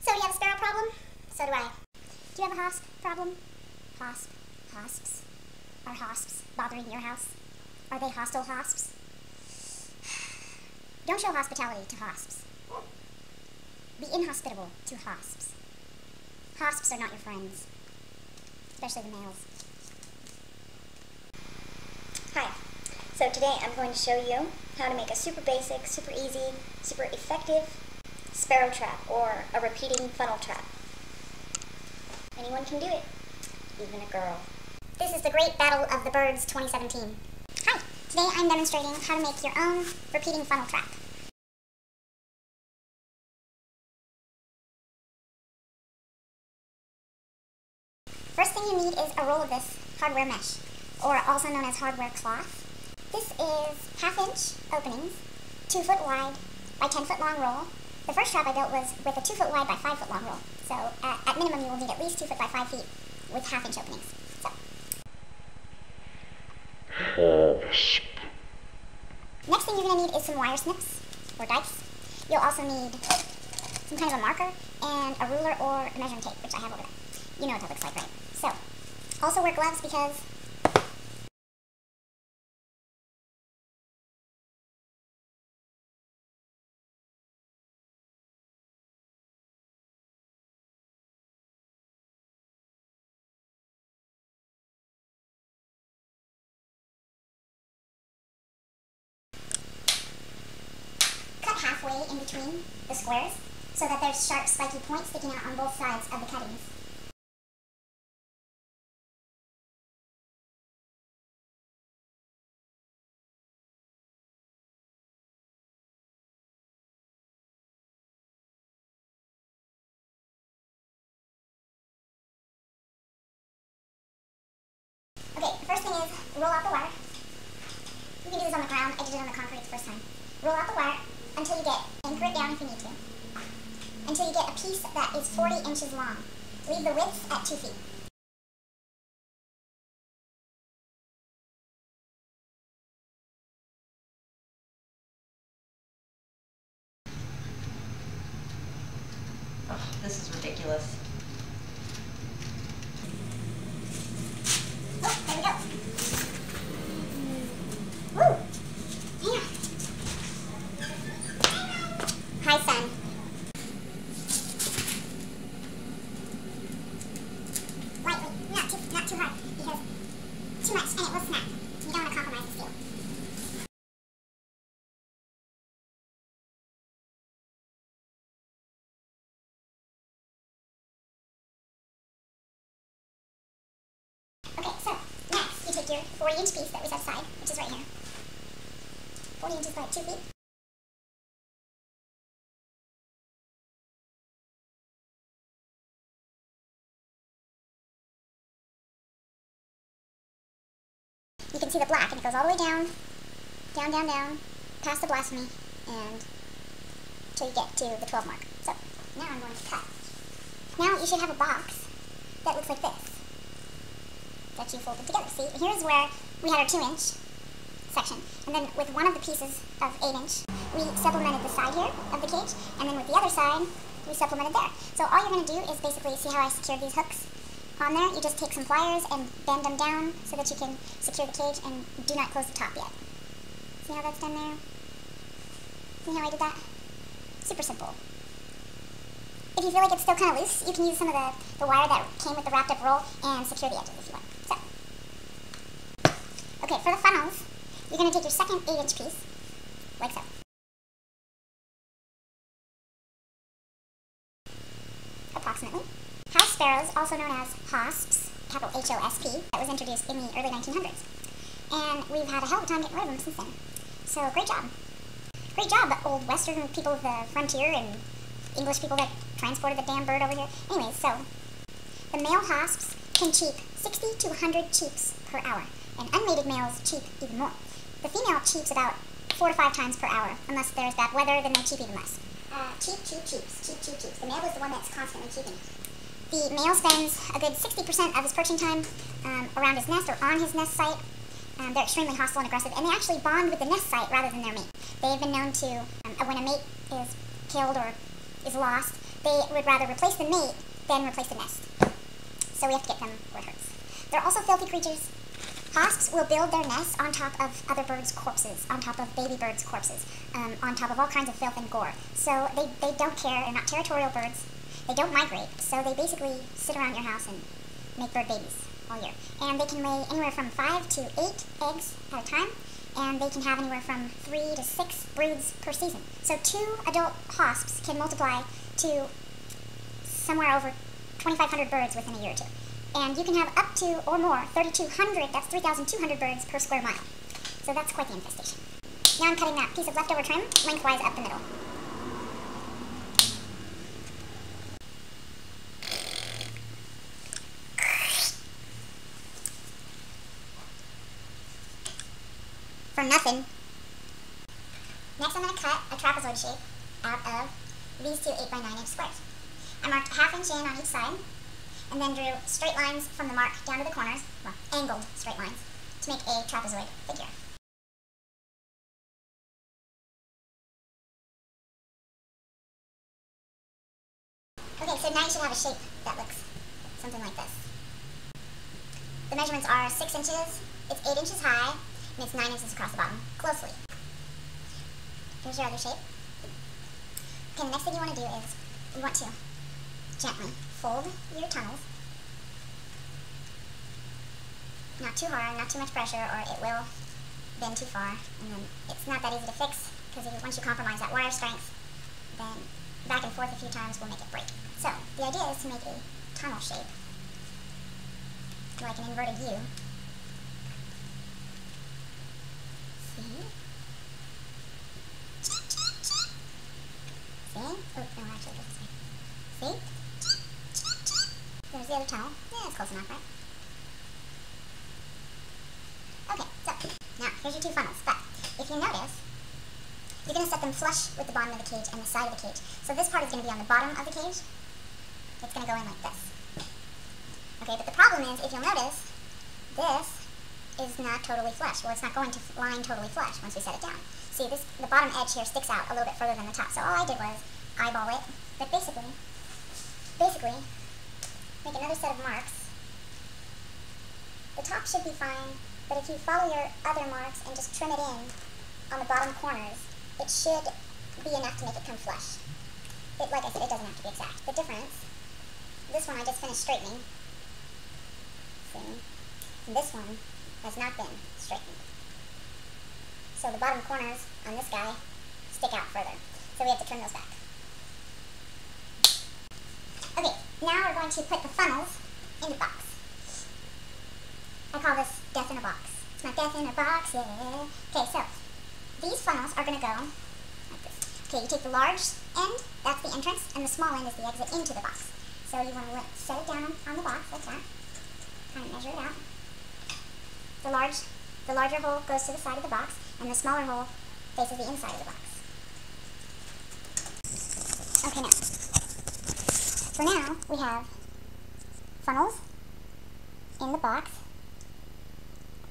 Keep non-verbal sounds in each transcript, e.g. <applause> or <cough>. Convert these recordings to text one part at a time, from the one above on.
So do you have a sparrow problem? So do I. Do you have a hosp problem? Hosp. Hosps. Are hosps bothering your house? Are they hostile hosps? <sighs> Don't show hospitality to hosps. Be inhospitable to hosps. Hosps are not your friends, especially the males. Hi. So today I'm going to show you how to make a super basic, super easy, super effective sparrow trap or a repeating funnel trap. Anyone can do it, even a girl. This is the Great Battle of the Birds 2017. Hi, today I'm demonstrating how to make your own repeating funnel trap. First thing you need is a roll of this hardware mesh, or also known as hardware cloth. This is half inch openings, two foot wide by 10 foot long roll. The first trap I built was with a two foot wide by five foot long roll. So uh, at minimum you will need at least two foot by five feet with half inch openings. So. Next thing you're going to need is some wire snips or dice. You'll also need some kind of a marker and a ruler or a measuring tape, which I have over there. You know what that looks like, right? So, also wear gloves because halfway in between the squares so that there's sharp spiky points sticking out on both sides of the cuttings. Okay, the first thing is roll out the wire. You can do this on the ground. I did it on the concrete the first time. Roll out the wire until you get, anchor it down if you need to, until you get a piece that is 40 inches long. Leave the width at 2 feet. Oh, this is ridiculous. Oh, there we go. Woo! Yeah. Hi, son. Lightly, not too, not too hard, because too much and it will snap. You don't want to compromise the steel. Okay, so next you take your 40 inch piece that we set aside, which is right here. 40 inches by 2 feet. You can see the black, and it goes all the way down, down, down, down, past the blasphemy, and till you get to the 12 mark. So, now I'm going to cut. Now you should have a box that looks like this that you folded together. See, here's where we had our 2 inch section. And then with one of the pieces of 8 inch, we supplemented the side here of the cage. And then with the other side, we supplemented there. So all you're going to do is basically, see how I secured these hooks on there? You just take some pliers and bend them down so that you can secure the cage and do not close the top yet. See how that's done there? See how I did that? Super simple. If you feel like it's still kind of loose, you can use some of the, the wire that came with the wrapped up roll and secure the edges if you want. So, okay, for the funnels, you're going to take your second 8 inch piece, like so. Approximately. House sparrows, also known as hosps, capital H-O-S-P, that was introduced in the early 1900s. And we've had a hell of a time getting rid of them since then. So great job. Great job, old western people of the frontier and English people that transported the damn bird over here. Anyways, so the male hosps can cheep 60 to 100 cheeps per hour, and unmated males cheep even more. The female cheeps about four to five times per hour. Unless there's bad weather, then they cheep even less. Uh, cheep, cheep, cheeps, cheep, cheep, cheeps. The male is the one that's constantly cheeping. The male spends a good 60% of his perching time um, around his nest or on his nest site. Um, they're extremely hostile and aggressive, and they actually bond with the nest site rather than their mate. They've been known to, um, when a mate is killed or is lost, they would rather replace the mate than replace the nest. So we have to get them where it hurts. They're also filthy creatures. Hosps will build their nests on top of other birds' corpses, on top of baby birds' corpses, um, on top of all kinds of filth and gore. So they, they don't care, they're not territorial birds. They don't migrate, so they basically sit around your house and make bird babies all year. And they can lay anywhere from five to eight eggs at a time, and they can have anywhere from three to six broods per season. So two adult hosps can multiply to somewhere over 2,500 birds within a year or two. And you can have up to or more 3,200, that's 3,200 birds per square mile. So that's quite the infestation. Now I'm cutting that piece of leftover trim lengthwise up the middle. For nothing. Next I'm going to cut a trapezoid shape out of these two 8 by 9 inch squares. I marked half inch in on each side, and then drew straight lines from the mark down to the corners, well, angled straight lines, to make a trapezoid figure. Okay, so now you should have a shape that looks something like this. The measurements are 6 inches, it's 8 inches high, and it's 9 inches across the bottom, closely. Here's your other shape. Okay, the next thing you want to do is, you want to gently fold your tunnels. Not too hard, not too much pressure, or it will bend too far. And then it's not that easy to fix, because once you compromise that wire strength, then back and forth a few times will make it break. So, the idea is to make a tunnel shape, like an inverted U. See? Oh, no, actually, this way. See? There's the other tunnel. Yeah, that's close enough, right? Okay, so, now, here's your two funnels. But, if you notice, you're going to set them flush with the bottom of the cage and the side of the cage. So this part is going to be on the bottom of the cage. It's going to go in like this. Okay, but the problem is, if you'll notice, this is not totally flush. Well, it's not going to line totally flush once we set it down. See, this the bottom edge here sticks out a little bit further than the top. So all I did was eyeball it. But basically, basically, make another set of marks. The top should be fine, but if you follow your other marks and just trim it in on the bottom corners, it should be enough to make it come flush. It, like I said, it doesn't have to be exact. The difference, this one I just finished straightening. See? And this one has not been straightened. So the bottom corners on this guy stick out further. So we have to trim those back. Okay, now we're going to put the funnels in the box. I call this death in a box. It's my death in a box, yeah. Okay, so these funnels are going to go like this. Okay, you take the large end, that's the entrance, and the small end is the exit into the box. So you want to set it down on the box like that. Kind of measure it out. The large, the larger hole goes to the side of the box, and the smaller hole faces the inside of the box. Okay, now, so now we have funnels in the box.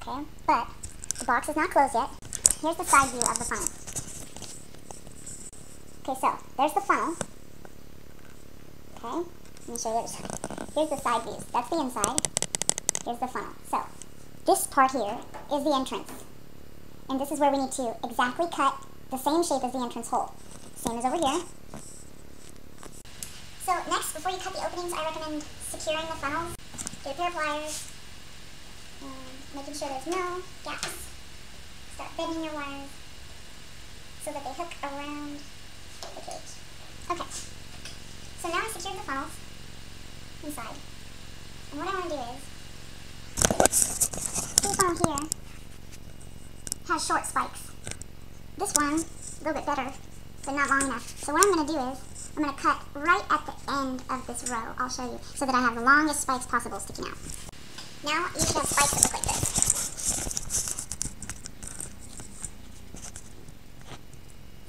Okay, but the box is not closed yet. Here's the side view of the funnel. Okay, so there's the funnel. Okay, let me show you the. Here's the side view. That's the inside. Here's the funnel. So this part here is the entrance. And this is where we need to exactly cut the same shape as the entrance hole. Same as over here. So next, before you cut the openings, I recommend securing the funnels. Get a pair of pliers, and making sure there's no gaps. Start bending your wires so that they hook around the cage. Okay, so now I secured the funnels inside. And what I want to do is, this funnel here has short spikes. This one, a little bit better, but not long enough. So what I'm going to do is, I'm going to cut right at the end of this row, I'll show you, so that I have the longest spikes possible sticking out. Now you should have spikes that look like this.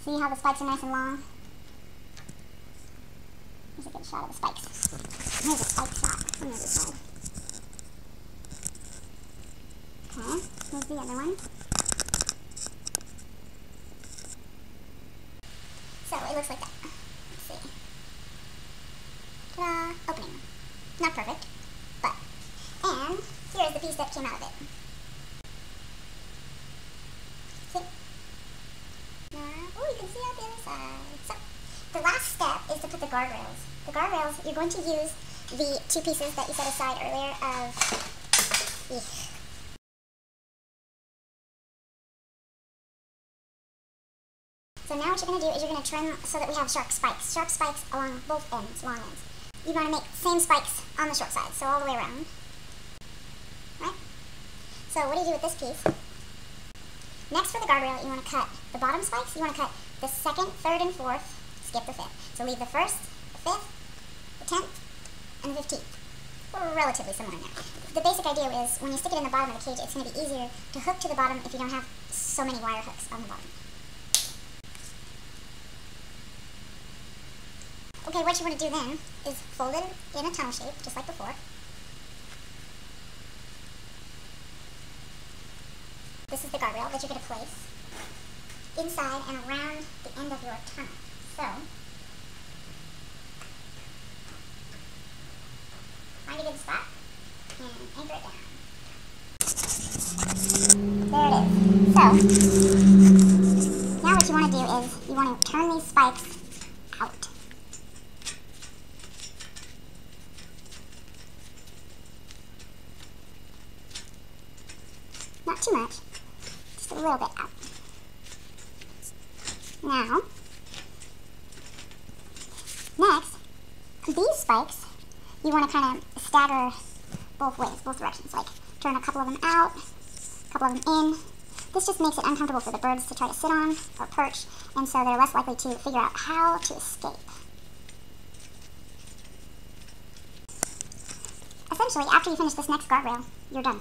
See how the spikes are nice and long? Here's a good shot of the spikes. Here's a spike shot on the other side. Okay, here's the other one. So it looks like that. See. Ta opening. Not perfect, but. And here's the piece that came out of it. See? Now, oh, you can see out the other side. So, the last step is to put the guardrails. The guardrails, you're going to use the two pieces that you set aside earlier of... So what you're going to do is you're going to trim so that we have sharp spikes. Sharp spikes along both ends, long ends. You want to make same spikes on the short side, so all the way around. Right? So what do you do with this piece? Next for the guardrail, you want to cut the bottom spikes. You want to cut the second, third, and fourth. Skip the fifth. So leave the first, the fifth, the tenth, and the fifteenth. Relatively similar now. The basic idea is when you stick it in the bottom of the cage, it's going to be easier to hook to the bottom if you don't have so many wire hooks on the bottom. Okay, what you want to do then is fold it in a tunnel shape, just like before. This is the guardrail that you're going to place inside and around the end of your tunnel. So, find a good spot and anchor it down. There it is. So, now what you want to do is you want to turn these spikes out. Not too much, little bit out. Now, next, these spikes, you want to kind of stagger both ways, both directions. Like turn a couple of them out, a couple of them in. This just makes it uncomfortable for the birds to try to sit on or perch, and so they're less likely to figure out how to escape. Essentially, after you finish this next guardrail, you're done.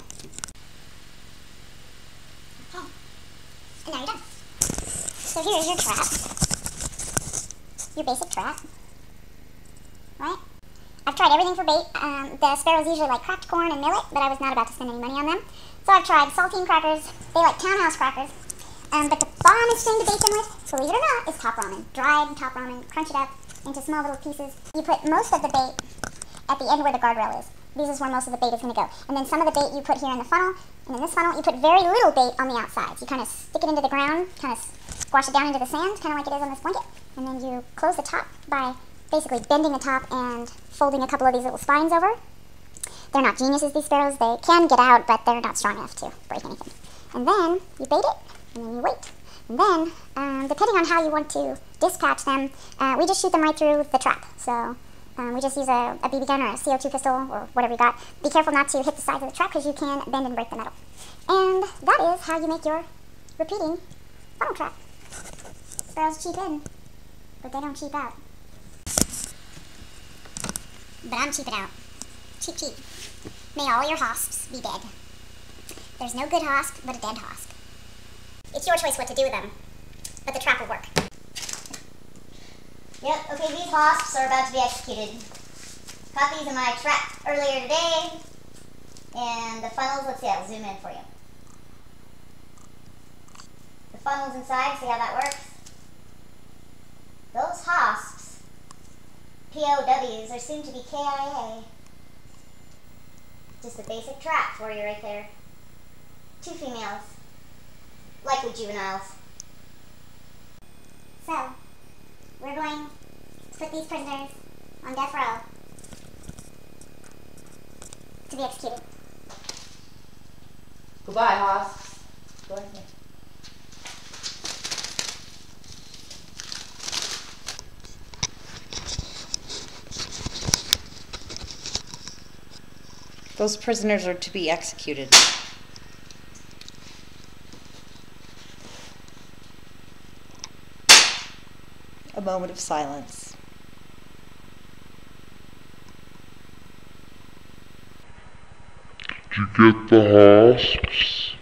And now you're done. So here's your trap. Your basic trap. Right? I've tried everything for bait. Um, the sparrows usually like cracked corn and millet, but I was not about to spend any money on them. So I've tried saltine crackers. They like Town House crackers. Um, but the bombest thing to bait them with, believe it or not, is Top Ramen. Dried Top Ramen, crunch it up into small little pieces. You put most of the bait at the end where the guardrail is. This is where most of the bait is going to go. And then some of the bait you put here in the funnel, and in this funnel you put very little bait on the outsides. You kind of stick it into the ground, kind of squash it down into the sand, kind of like it is on this blanket, and then you close the top by basically bending the top and folding a couple of these little spines over. They're not geniuses, these sparrows. They can get out, but they're not strong enough to break anything. And then you bait it, and then you wait. And then, um, depending on how you want to dispatch them, uh, we just shoot them right through the trap. So um, we just use a, a, BB gun or a CO2 pistol or whatever you got. Be careful not to hit the sides of the trap because you can bend and break the metal. And that is how you make your repeating funnel trap. Sparrows cheap in, but they don't cheap out. But I'm cheaping out. Cheap, cheap. May all your hosps be dead. There's no good hosp, but a dead hosp. It's your choice what to do with them, but the trap will work. Yep, okay, these hosps are about to be executed. Caught these in my trap earlier today. And the funnels, let's see, I'll zoom in for you. The funnels inside, see how that works? Those hosps, POWs, are soon to be KIA. Just a basic trap for you right there. Two females. Likely juveniles. So, we're going to put these prisoners on death row to be executed. Goodbye, Hoss. Go ahead. Those prisoners are to be executed. A moment of silence. Did you get the hosps?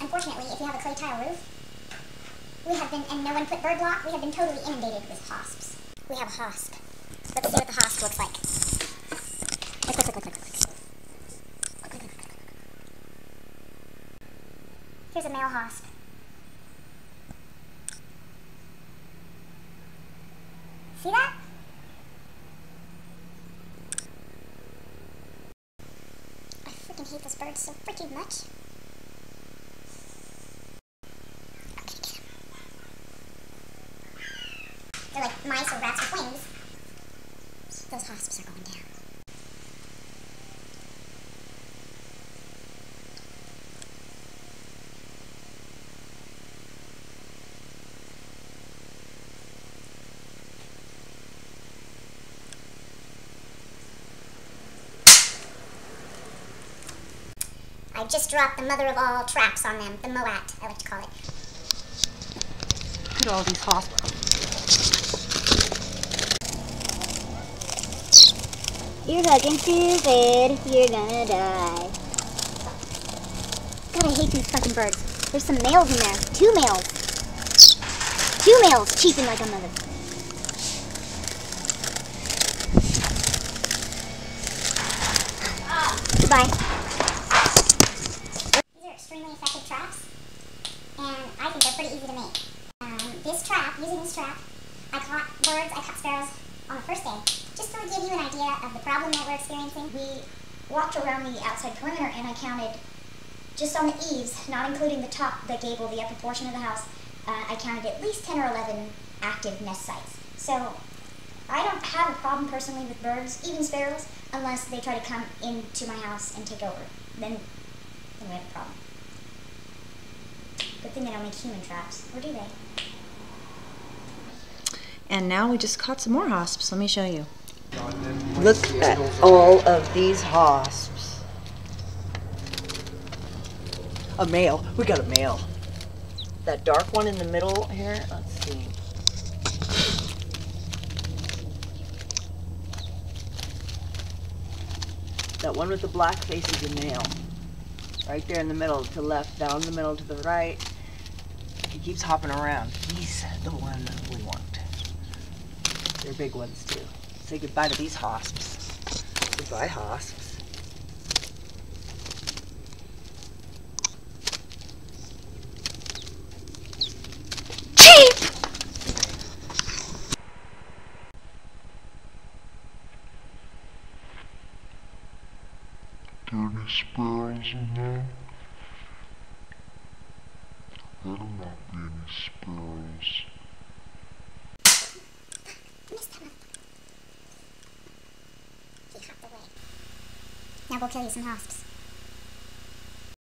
Unfortunately, if you have a clay tile roof, we have been, and no one put bird block, we have been totally inundated with hosps. We have a hosp. Let's see what the hosp looks like. Nail Hassan. See that? I freaking hate this bird so freaking much. I just dropped the mother of all traps on them, the Moat, I like to call it. Look at all these hosps. You're looking stupid. You're gonna die. God, I hate these fucking birds. There's some males in there. Two males. Two males cheeping like a mother. Goodbye. These are extremely effective traps, and I think they're pretty easy to make. Um, this trap, using this trap, I caught birds, I caught sparrows on the first day. Just to give you an idea of the problem that we're experiencing, we walked around the outside perimeter and I counted just on the eaves, not including the top, the gable, the upper portion of the house, uh, I counted at least 10 or 11 active nest sites. So I don't have a problem personally with birds, even sparrows, unless they try to come into my house and take over. Then, then we have a problem. Good thing they don't make human traps, or do they? And now we just caught some more hosps. Let me show you. Look at all of these hosps. A male. We got a male. That dark one in the middle here. Let's see. That one with the black face is a male. Right there in the middle to left, down the middle to the right. He keeps hopping around. He's the one we want. They're big ones too. Say goodbye to these hosps. Goodbye, hosps. Any sparrows in there? Better not be any sparrows. Missed that motherfucker. Go kill you some hosps.